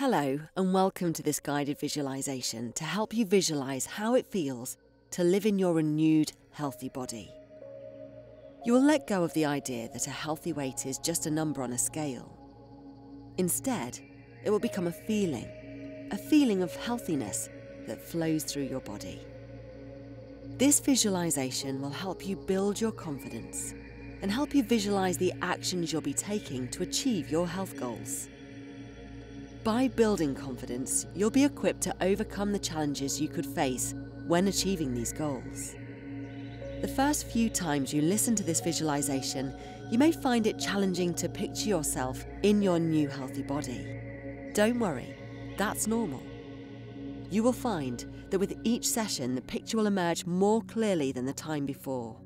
Hello, and welcome to this guided visualization to help you visualize how it feels to live in your renewed, healthy body. You will let go of the idea that a healthy weight is just a number on a scale. Instead, it will become a feeling, a feeling of healthiness that flows through your body. This visualization will help you build your confidence and help you visualize the actions you'll be taking to achieve your health goals. By building confidence, you'll be equipped to overcome the challenges you could face when achieving these goals. The first few times you listen to this visualization, you may find it challenging to picture yourself in your new healthy body. Don't worry, that's normal. You will find that with each session, the picture will emerge more clearly than the time before.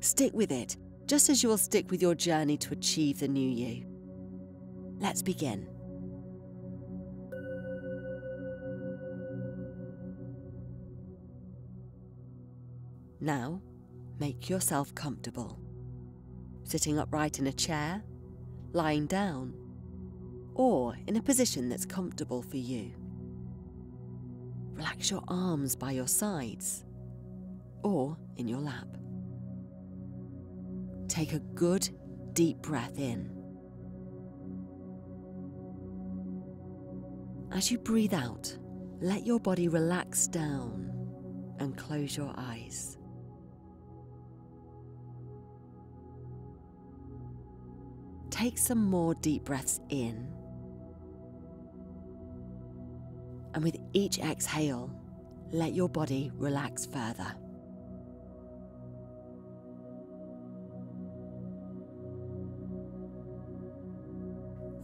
Stick with it, just as you will stick with your journey to achieve the new you. Let's begin. Now, make yourself comfortable. Sitting upright in a chair, lying down, or in a position that's comfortable for you. Relax your arms by your sides or in your lap. Take a good deep breath in. As you breathe out, let your body relax down and close your eyes. Take some more deep breaths in. And with each exhale, let your body relax further.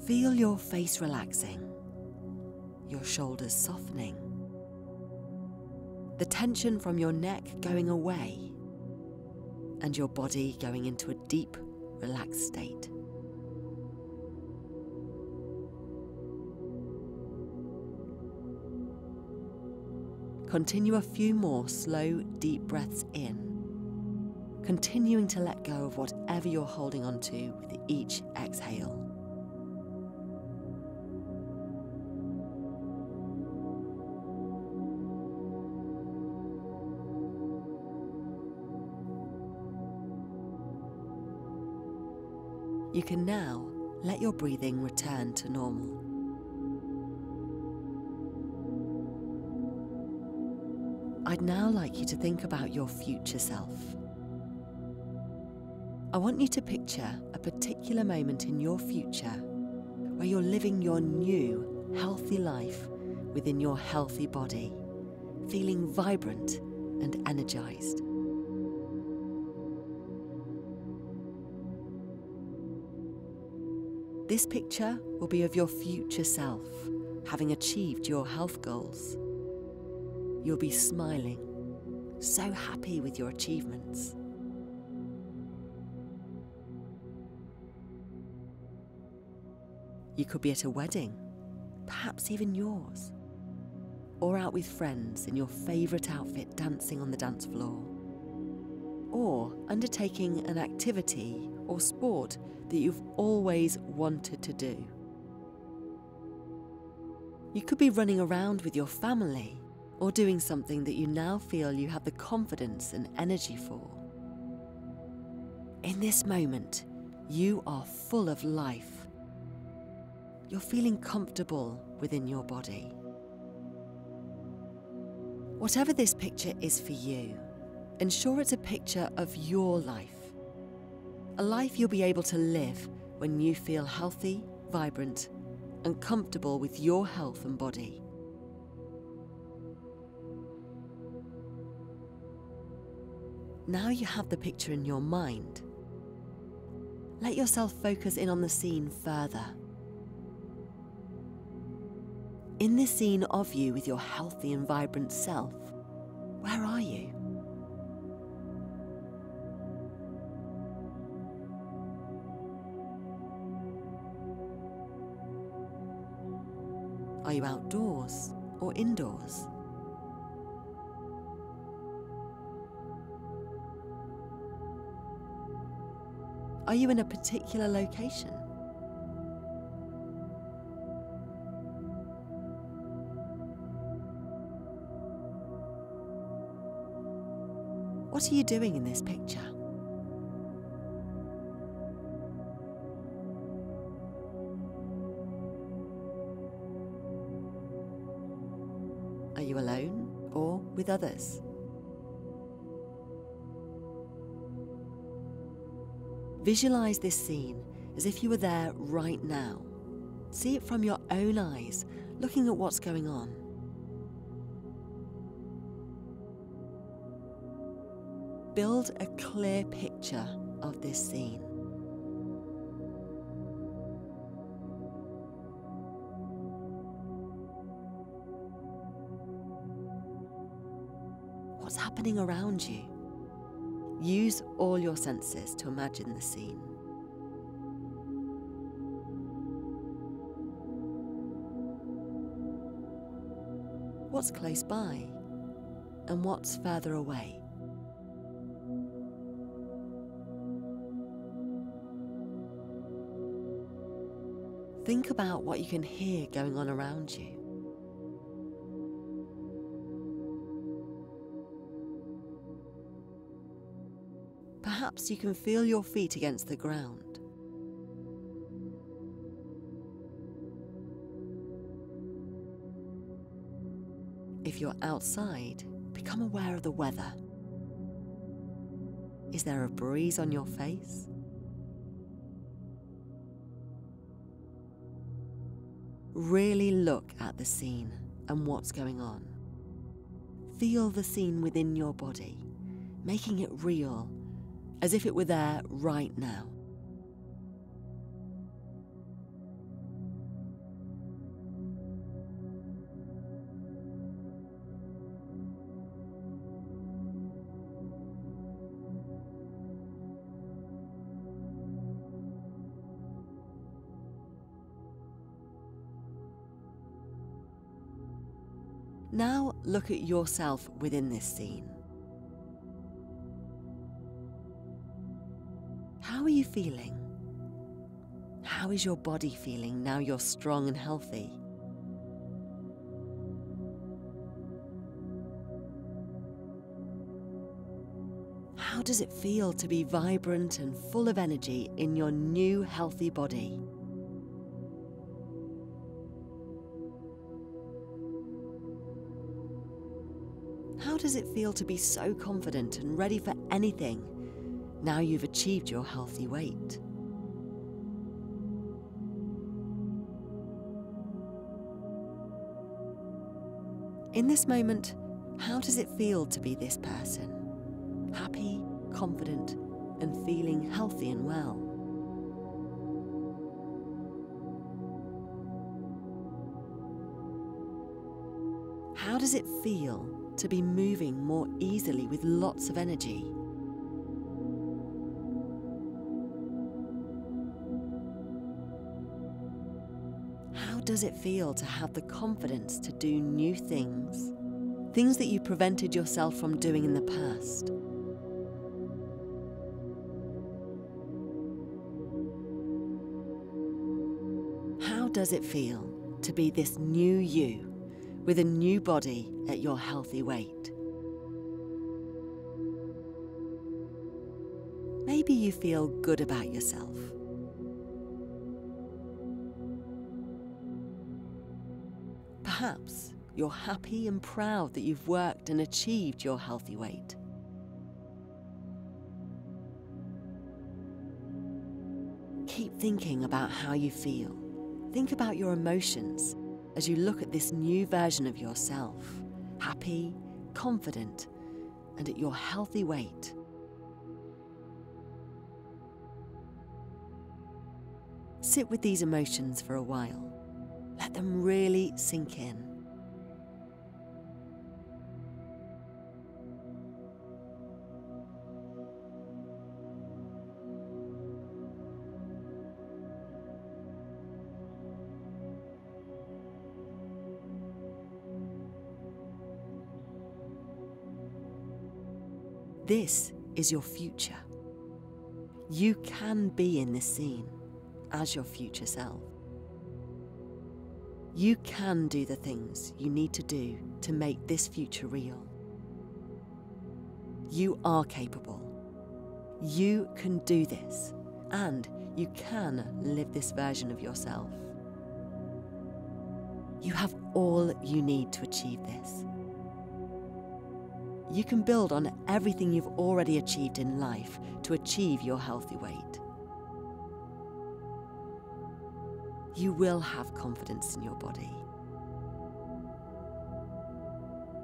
Feel your face relaxing, your shoulders softening, the tension from your neck going away, and your body going into a deep, relaxed state. Continue a few more slow, deep breaths in, continuing to let go of whatever you're holding onto with each exhale. You can now let your breathing return to normal. I'd now like you to think about your future self. I want you to picture a particular moment in your future where you're living your new, healthy life within your healthy body, feeling vibrant and energized. This picture will be of your future self, having achieved your health goals you'll be smiling, so happy with your achievements. You could be at a wedding, perhaps even yours, or out with friends in your favourite outfit dancing on the dance floor, or undertaking an activity or sport that you've always wanted to do. You could be running around with your family or doing something that you now feel you have the confidence and energy for. In this moment, you are full of life. You're feeling comfortable within your body. Whatever this picture is for you, ensure it's a picture of your life. A life you'll be able to live when you feel healthy, vibrant, and comfortable with your health and body. Now you have the picture in your mind. Let yourself focus in on the scene further. In this scene of you with your healthy and vibrant self, where are you? Are you outdoors or indoors? Are you in a particular location? What are you doing in this picture? Are you alone or with others? Visualize this scene as if you were there right now. See it from your own eyes, looking at what's going on. Build a clear picture of this scene. What's happening around you? Use all your senses to imagine the scene. What's close by and what's further away? Think about what you can hear going on around you. Perhaps you can feel your feet against the ground. If you're outside, become aware of the weather. Is there a breeze on your face? Really look at the scene and what's going on. Feel the scene within your body, making it real, as if it were there right now. Now look at yourself within this scene. Feeling? How is your body feeling now you're strong and healthy? How does it feel to be vibrant and full of energy in your new healthy body? How does it feel to be so confident and ready for anything now you've achieved your healthy weight? In this moment, how does it feel to be this person? Happy, confident, and feeling healthy and well. How does it feel to be moving more easily with lots of energy? Does it feel to have the confidence to do new things? Things that you prevented yourself from doing in the past. How does it feel to be this new you with a new body at your healthy weight? Maybe you feel good about yourself. Perhaps you're happy and proud that you've worked and achieved your healthy weight. Keep thinking about how you feel. Think about your emotions as you look at this new version of yourself, happy, confident, and at your healthy weight. Sit with these emotions for a while. Let them really sink in. This is your future. You can be in this scene as your future self. You can do the things you need to do to make this future real. You are capable. You can do this, and you can live this version of yourself. You have all you need to achieve this. You can build on everything you've already achieved in life to achieve your healthy weight. You will have confidence in your body.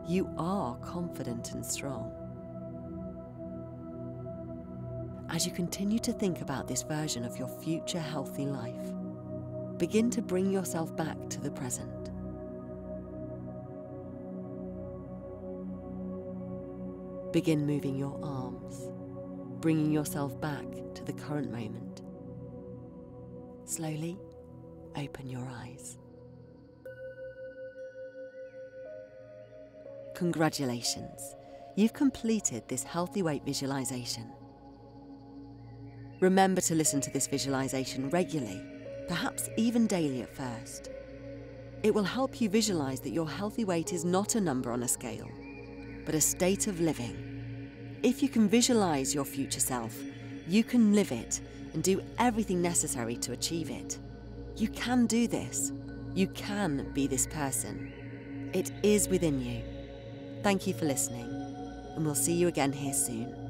You are confident and strong. As you continue to think about this version of your future healthy life, begin to bring yourself back to the present. Begin moving your arms, bringing yourself back to the current moment. Slowly open your eyes. Congratulations, you've completed this healthy weight visualization. Remember to listen to this visualization regularly, perhaps even daily at first. It will help you visualize that your healthy weight is not a number on a scale, but a state of living. If you can visualize your future self, you can live it and do everything necessary to achieve it. You can do this. You can be this person. It is within you. Thank you for listening, and we'll see you again here soon.